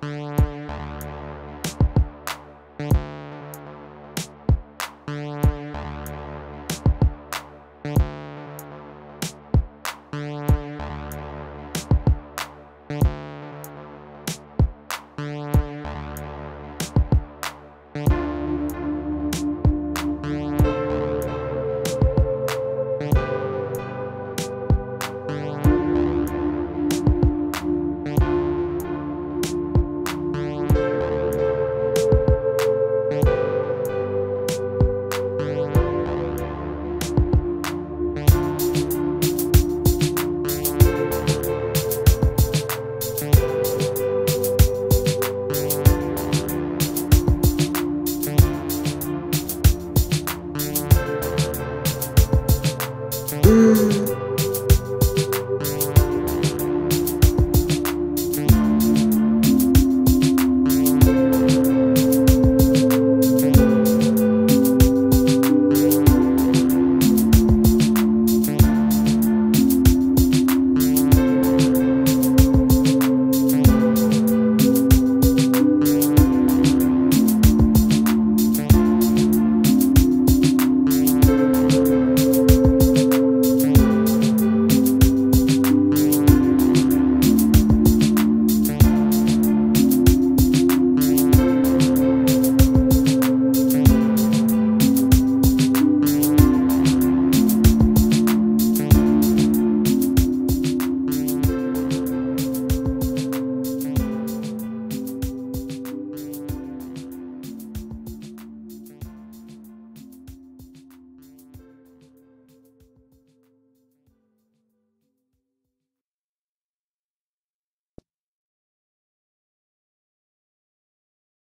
Bye. Hmm.